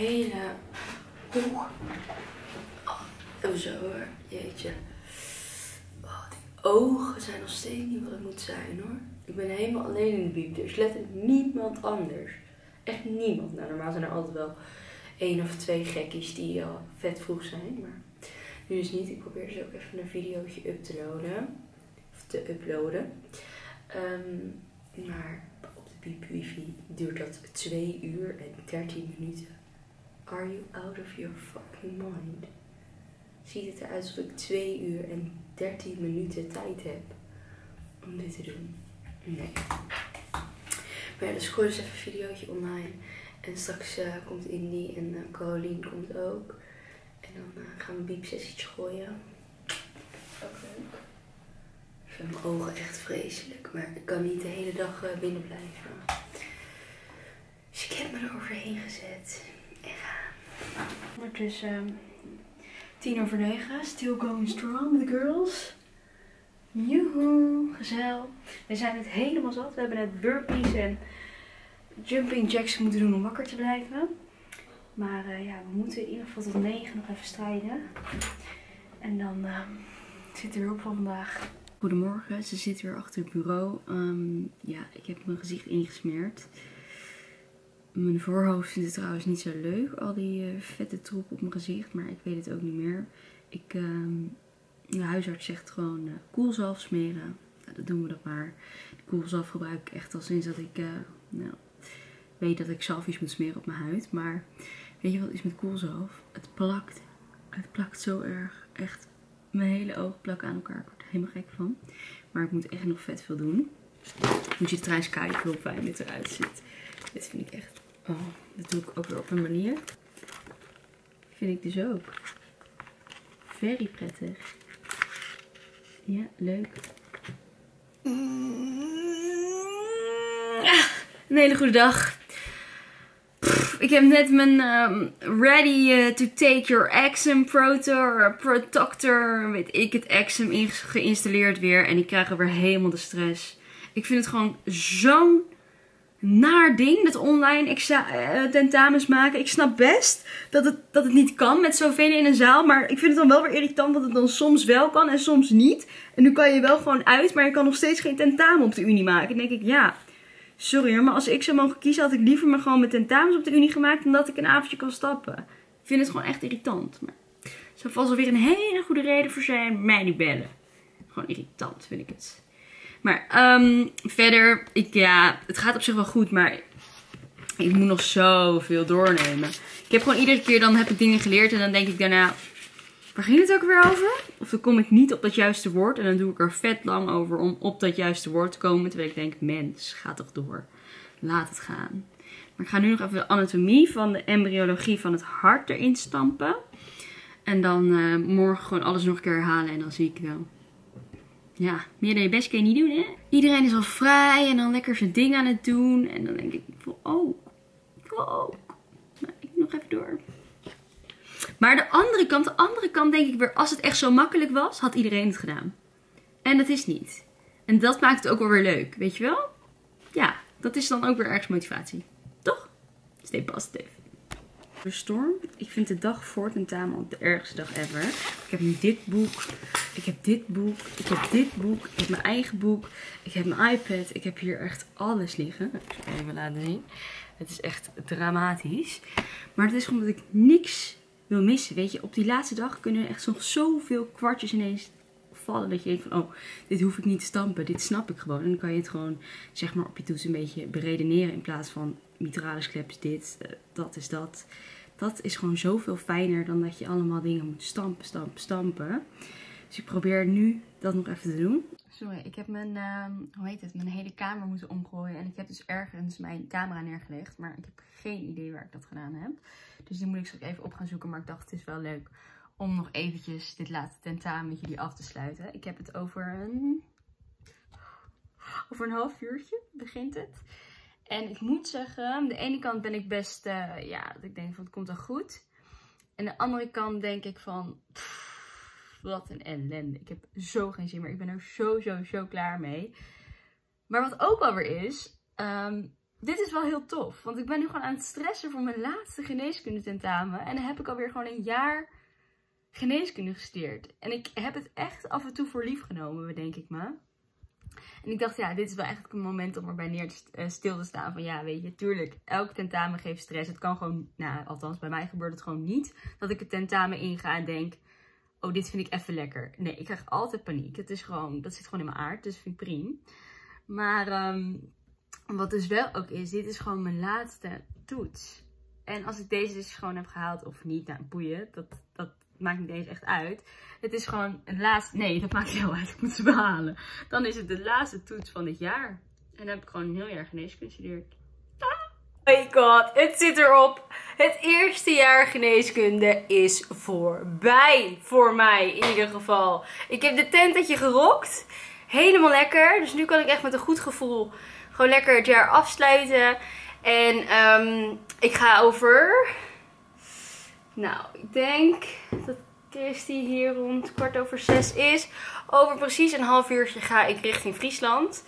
hele... Oeh. Oh, zo hoor. Jeetje. Oh, die ogen zijn nog steeds niet wat het moet zijn hoor. Ik ben helemaal alleen in de biep. Er is letterlijk niemand anders. Echt niemand. Nou, normaal zijn er altijd wel één of twee gekkies die al vet vroeg zijn. Maar nu is niet. Ik probeer dus ook even een videootje up te loaden. Of te uploaden. Ehm, maar op de Beep Wifi duurt dat 2 uur en 13 minuten. Are you out of your fucking mind? Ziet het eruit alsof ik 2 uur en 13 minuten tijd heb om dit te doen? Nee. Maar ja, dus gooi dus even een videootje online. En straks uh, komt Indy en uh, Caroline komt ook. En dan uh, gaan we een biepsessietje gooien. Ook leuk. Ik vind mijn ogen echt vreselijk. Maar ik kan niet de hele dag binnen blijven. Dus ik heb me er overheen gezet. En ga. Het is um, tien over negen. Still going strong with the girls. Joehoe, gezel. We zijn het helemaal zat. We hebben net burpees en jumping jacks moeten doen om wakker te blijven. Maar uh, ja, we moeten in ieder geval tot 9 nog even strijden. En dan uh, zit er weer op van vandaag. Goedemorgen, ze zit weer achter het bureau. Um, ja, ik heb mijn gezicht ingesmeerd. Mijn voorhoofd vindt het trouwens niet zo leuk, al die uh, vette troep op mijn gezicht. Maar ik weet het ook niet meer. Ik, de huisarts zegt gewoon uh, koelzalf smeren. Nou, dat doen we dat maar. De koelzalf gebruik ik echt al sinds dat ik nou, weet dat ik zalfjes moet smeren op mijn huid. Maar weet je wat is met koelzalf? Het plakt. Het plakt zo erg. Echt, mijn hele ogen plakken aan elkaar. Ik word er helemaal gek van. Maar ik moet echt nog vet veel doen. Moet je trouwens kijken hoe fijn dit eruit ziet. Dit vind ik echt... Oh, dat doe ik ook weer op een manier. Vind ik dus ook. Very prettig. Ja, leuk. Een hele goede dag. ik heb net mijn um, Ready uh, to Take Your Exam Protor, Protector, weet ik het, Exam geïnstalleerd weer. En ik krijg er weer helemaal de stress. Ik vind het gewoon zo'n naar ding, dat online uh, tentamens maken. Ik snap best dat het, dat het niet kan met zoveel in een zaal. Maar ik vind het dan wel weer irritant dat het dan soms wel kan en soms niet. En nu kan je wel gewoon uit, maar je kan nog steeds geen tentamen op de unie maken. Dan denk ik, ja, sorry hoor, maar als ik zou mogen kiezen had ik liever maar gewoon mijn tentamens op de unie gemaakt dan dat ik een avondje kan stappen. Ik vind het gewoon echt irritant. Maar er zou vast wel weer een hele goede reden voor zijn, mij niet bellen. Gewoon irritant vind ik het. Maar um, verder, ik, ja, het gaat op zich wel goed, maar ik moet nog zoveel doornemen. Ik heb gewoon iedere keer, dan heb ik dingen geleerd en dan denk ik daarna, waar ging het ook weer over? Of dan kom ik niet op dat juiste woord en dan doe ik er vet lang over om op dat juiste woord te komen. Terwijl ik denk, mens, ga toch door. Laat het gaan. Maar ik ga nu nog even de anatomie van de embryologie van het hart erin stampen. En dan uh, morgen gewoon alles nog een keer herhalen en dan zie ik wel. Ja, meer dan je best kun je niet doen, hè? Iedereen is al vrij en dan lekker zijn ding aan het doen. En dan denk ik, ook. Ik wil ook. Ik moet nog even door. Maar de andere kant, de andere kant denk ik weer, als het echt zo makkelijk was, had iedereen het gedaan. En dat is niet. En dat maakt het ook wel weer leuk, weet je wel? Ja, dat is dan ook weer ergens motivatie. Toch? Stay positive. Storm. Ik vind de dag voor tentamen de ergste dag ever. Ik heb nu dit boek. Ik heb dit boek. Ik heb dit boek. Ik heb mijn eigen boek. Ik heb mijn iPad. Ik heb hier echt alles liggen. Ik zal even laten zien. Het is echt dramatisch. Maar het is omdat ik niks wil missen. Weet je, op die laatste dag kunnen er echt nog zoveel kwartjes ineens vallen. Dat je denkt van, oh, dit hoef ik niet te stampen. Dit snap ik gewoon. En dan kan je het gewoon, zeg maar, op je toets een beetje beredeneren. In plaats van, mitralis klep is dit, uh, dat is dat. Dat is gewoon zoveel fijner dan dat je allemaal dingen moet stampen, stampen, stampen. Dus ik probeer nu dat nog even te doen. Sorry, ik heb mijn, uh, hoe heet het, mijn hele kamer moeten omgooien. En ik heb dus ergens mijn camera neergelegd. Maar ik heb geen idee waar ik dat gedaan heb. Dus die moet ik straks even op gaan zoeken. Maar ik dacht, het is wel leuk om nog eventjes dit laatste tentamen met jullie af te sluiten. Ik heb het over een, over een half uurtje begint het. En ik moet zeggen, aan de ene kant ben ik best, uh, ja, dat ik denk van het komt wel goed. En de andere kant denk ik van, wat een ellende. Ik heb zo geen zin meer. Ik ben er zo, zo, zo klaar mee. Maar wat ook wel weer is, um, dit is wel heel tof. Want ik ben nu gewoon aan het stressen voor mijn laatste geneeskunde tentamen. En dan heb ik alweer gewoon een jaar geneeskunde gestudeerd. En ik heb het echt af en toe voor lief genomen, bedenk ik me. En ik dacht, ja, dit is wel echt een moment om erbij neer te, eh, stil te staan. Van ja, weet je, tuurlijk, elk tentamen geeft stress. Het kan gewoon, nou, althans bij mij gebeurt het gewoon niet. Dat ik het tentamen inga en denk, oh, dit vind ik even lekker. Nee, ik krijg altijd paniek. Het is gewoon, dat zit gewoon in mijn aard, dus vind ik prima. Maar ehm, wat dus wel ook is, dit is gewoon mijn laatste toets. En als ik deze dus gewoon heb gehaald of niet, nou boeien, dat, dat maakt niet eens echt uit. Het is gewoon het laatste, nee dat maakt heel uit, ik moet ze behalen. Dan is het de laatste toets van dit jaar. En dan heb ik gewoon een heel jaar geneeskunde gestudeerd. Oh my god, het zit erop. Het eerste jaar geneeskunde is voorbij. Voor mij in ieder geval. Ik heb de tentetje gerokt. Helemaal lekker. Dus nu kan ik echt met een goed gevoel gewoon lekker het jaar afsluiten. En um, ik ga over... Nou, ik denk dat Christy hier rond kwart over zes is. Over precies een half uurtje ga ik richting Friesland.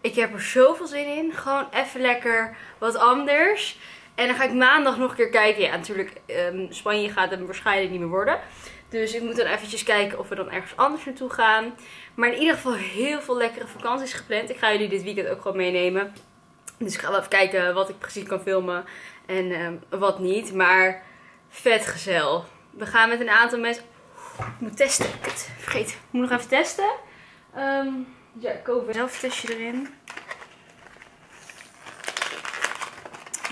Ik heb er zoveel zin in. Gewoon even lekker wat anders. En dan ga ik maandag nog een keer kijken. Ja, natuurlijk, um, Spanje gaat hem waarschijnlijk niet meer worden. Dus ik moet dan eventjes kijken of we dan ergens anders naartoe gaan. Maar in ieder geval heel veel lekkere vakanties gepland. Ik ga jullie dit weekend ook gewoon meenemen. Dus ik ga wel even kijken wat ik precies kan filmen en um, wat niet. Maar vet gezel. We gaan met een aantal mensen... Ik moet testen. Ik vergeet. Ik moet nog even testen. Um, ja, COVID. Zelf testje erin.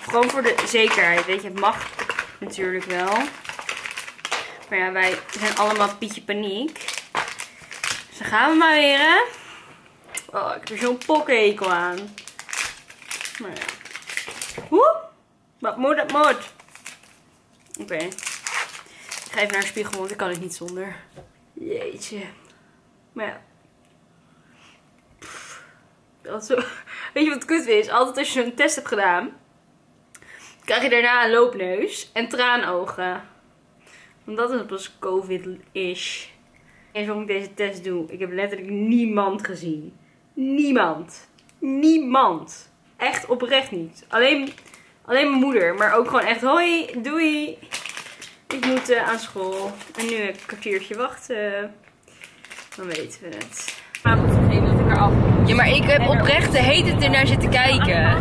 Gewoon voor de zekerheid. Weet je, het mag natuurlijk wel. Maar ja, wij zijn allemaal pietje paniek. Dus dan gaan we maar weer, hè. Oh, ik heb er zo'n pokkenhekel aan. Maar ja. Hoe? Wat moet, dat moet. Oké. Ik ga even naar een spiegel, want ik kan het niet zonder. Jeetje. Maar ja. Zo... Weet je wat kut is? Altijd als je zo'n test hebt gedaan, krijg je daarna een loopneus en traanogen. Want dat is pas COVID-ish. En waarom ik deze test doe. Ik heb letterlijk niemand gezien. Niemand. Niemand. Echt oprecht niet. Alleen, alleen mijn moeder. Maar ook gewoon echt hoi, doei. Ik moet uh, aan school. En nu een kwartiertje wachten. Dan weten we het. Maar dat ik eraf moet. Ja, maar ik heb oprecht de hele tijd naar zitten kijken. Ja,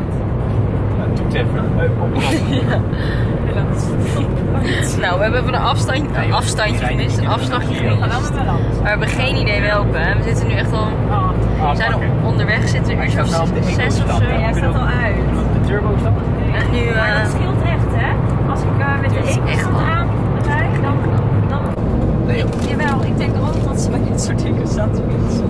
doe het even. ja. Nou, we hebben even een, afstand, een afstandje gemist, een afslagje gemist. Maar we hebben geen idee welke. We zitten nu echt al, we zijn al onderweg, zitten een uurtje of zes of zo. Jij staat al uit. De turbo stappen. En nu, maar dat scheelt echt, hè? Als ik uh, met de echt aan rijd, dan... dan... Nee, joh. Jawel, ik denk altijd dat ze bij dit soort dingen zat.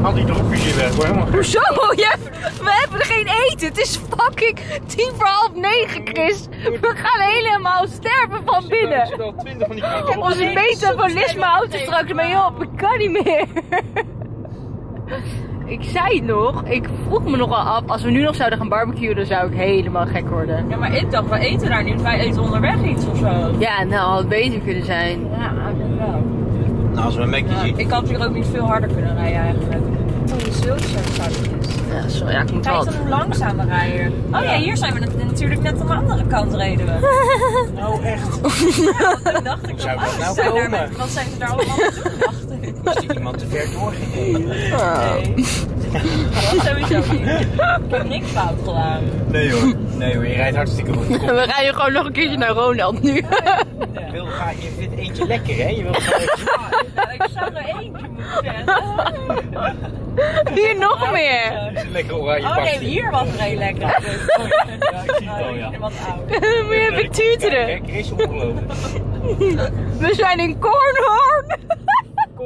Al die dropjes hier weg, hoor. Helemaal Hoezo? Ja, we hebben geen eten. Het is fucking tien voor half negen, Chris. We gaan helemaal sterven van binnen. Er zitten al twintig van die kakken op. Onze metabolisme houdt er straks mee op. Ik kan niet meer. Ik zei het nog, ik vroeg me nogal af, als we nu nog zouden gaan barbecuen, dan zou ik helemaal gek worden. Ja, maar ik dacht, we eten daar niet. Wij eten onderweg iets of zo. Ja, nou, had het beter kunnen zijn. Ja, wel. Nou, als we een Mackie Ja, zien. ik had hier ook niet veel harder kunnen rijden eigenlijk. Oh, je zult zo. Ja, sorry, ja, ik moet Kijk wel. dan hoe langzamer rijden. Oh ja, hier zijn we nat- natuurlijk net aan de andere kant reden we. Oh, echt? Toen dacht ik, oh, nou zijn daar komen? met- wat zijn ze daar allemaal aan. Is iemand te ver doorgegeven? Nee. Dat sowieso niet. Ik heb niks fout gedaan. Nee hoor. Nee hoor, je rijdt hartstikke goed. Kom. We rijden gewoon nog een keertje naar Ronald nu. Je, wil, graag- je vindt eentje lekker, hè? Je wil graag even ik zou er eentje moeten zetten. Hier nog meer. Is een lekker oranje Oh nee, hier was er een lekker. Ja, ik zie het al, ja. Moet je even tuteren. Chris, ongelooflijk. We zijn in Kornhoorn.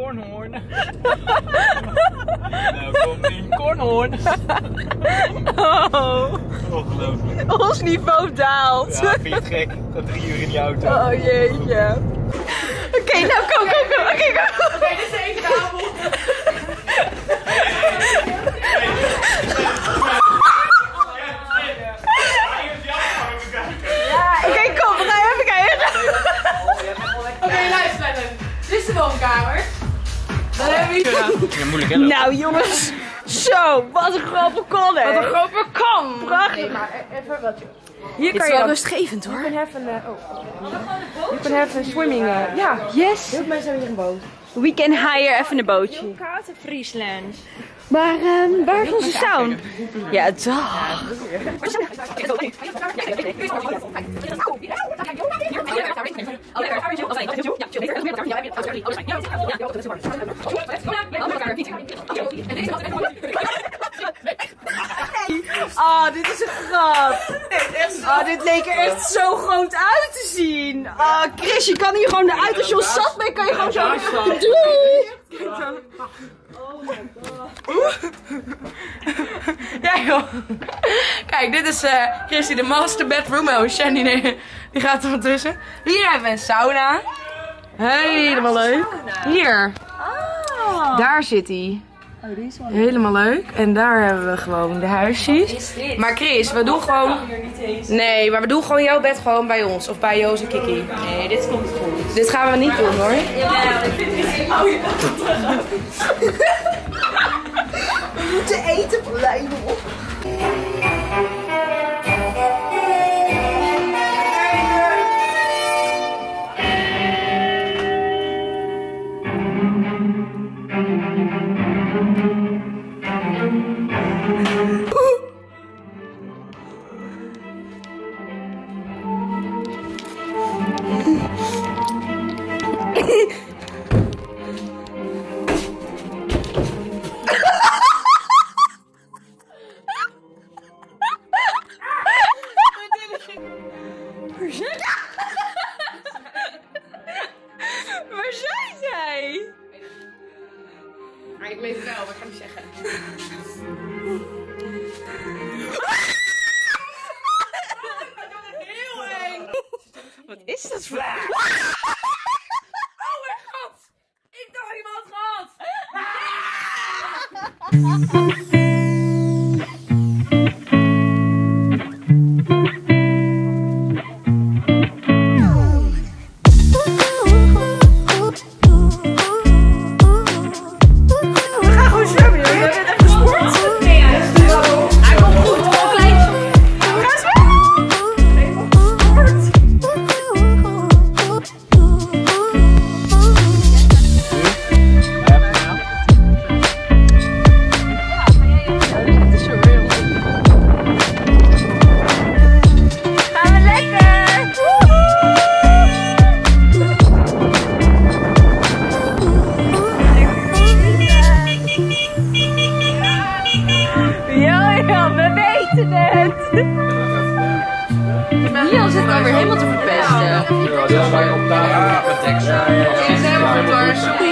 Kornhoorn. nou, kom in. Kornhoorn. Oh, Ongelooflijk. ons niveau daalt. Ja, vind je het gek? Dat drie uur in die auto. Oh jeetje. Oké, nou kom, kom, kom. Oké, kom. Oké, dit is één kabel. Oké, kom, we gaan even kijken. Oké, luister, luister. Dit is de woonkamer. Ja, moeilijk hè? Nou jongens, Zo, wat een grote kon hè. Wat een groot kan. Prachtig. Hier kan je wel rustgevend hoor. You can have, uh, oh. you can have a swimming. Uh, ja, yes. Heel veel mensen hebben hier een boot. We can hire even een bootje. Kaarten Friesland. Maar ehm, waar is onze sound? Ja, dag. Ah, dit is een grap. Ah, dit leek er echt zo groot uit te zien. Ah, Chris, je kan hier gewoon eruit. Als je ons zat bent, kan je gewoon zo... Doei! Ja joh. Kijk, dit is eh Christy de master bedroom. Oh, Shandy nee, die gaat er van tussen. Hier hebben we een sauna. Helemaal leuk. Hier. Daar zit hij. Helemaal leuk. En daar hebben we gewoon de huisjes. Maar Chris, we doen gewoon... Nee, maar we doen gewoon jouw bed gewoon bij ons. Of bij Joos en Kiki. Nee, dit komt goed. Dit gaan we niet doen hoor. 这哎怎么了？你。Wat is dat voor... Oh mijn god! Ik dacht iemand gehad!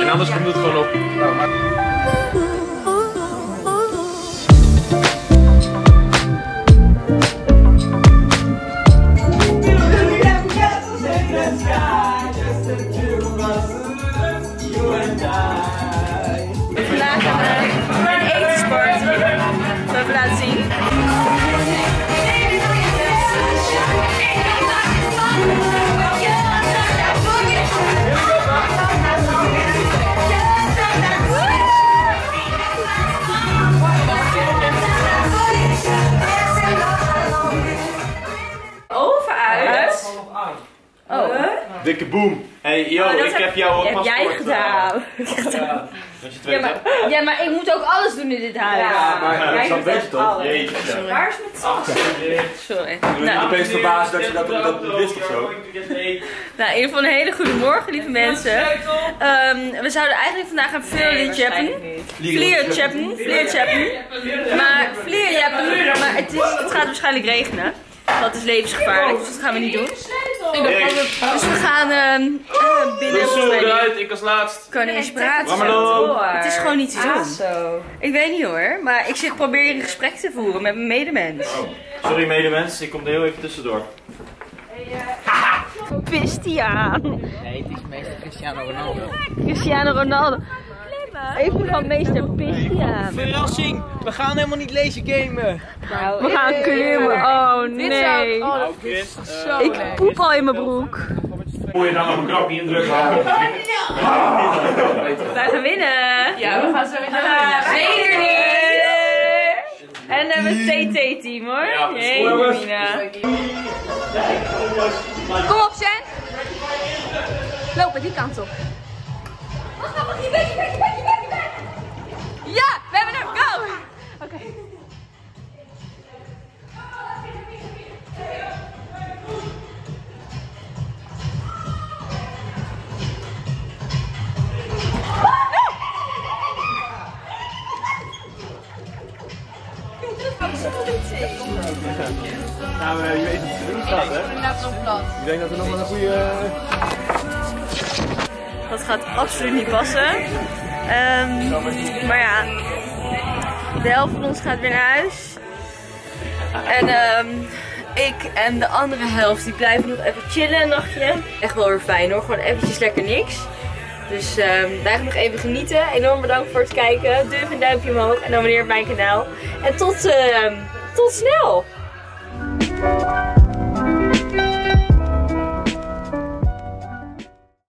En anders komt het gewoon op. Hey, yo, Oh, dat ik heb- jou ook heb jij eh, gedaan. Ja, dat je het Ja hè? maar, ja, maar ik moet ook alles doen in dit huis. Ja, jij dat doet weet toch? Jeetje. Waar is mijn tas? Sorry. Ik ben Nou, opeens verbaasd dat je dat, dat niet wist of zo. nou, in ieder geval een hele goede morgen, lieve mensen. Ehm, we zouden eigenlijk vandaag gaan vleer chappen. Vleer chappen, vleer chappen. Maar vleer chappen, maar het, is, het gaat waarschijnlijk regenen. Dat is levensgevaarlijk, dus dat gaan we niet doen. Dus we gaan ehm eh, binnen Dus zo eruit, ik als laatst. Het is gewoon niet te doen. Ik weet niet hoor, maar ik zit probeer een gesprek te voeren met mijn medemens. Sorry medemens, ik kom er heel even tussendoor. Pist die aan. Nee, het is meestal Cristiano Ronaldo. Cristiano Ronaldo. Even van meester pist die aan. Verrassing! We gaan helemaal niet lezen gamen. We gaan klimmen. Oh nee. Ik poep al in mijn broek. moet je dan nog een krapje indruk houden? Wij gaan winnen. Ja, we gaan zo in de Wederdienst. En eh, mijn TT-team hoor. Ja, Jee. Kom op, Shen. Lopen die kant op. Ja, gaat absoluut niet passen. Ehm, maar ja, de helft van ons gaat weer naar huis. En ehm, ik en de andere helft die blijven nog even chillen een nachtje. Echt wel weer fijn hoor, gewoon eventjes lekker niks. Dus ehm wij gaan nog even genieten. Enorm bedankt voor het kijken. Even een duimpje omhoog en abonneer op mijn kanaal. En tot, ehm, tot snel!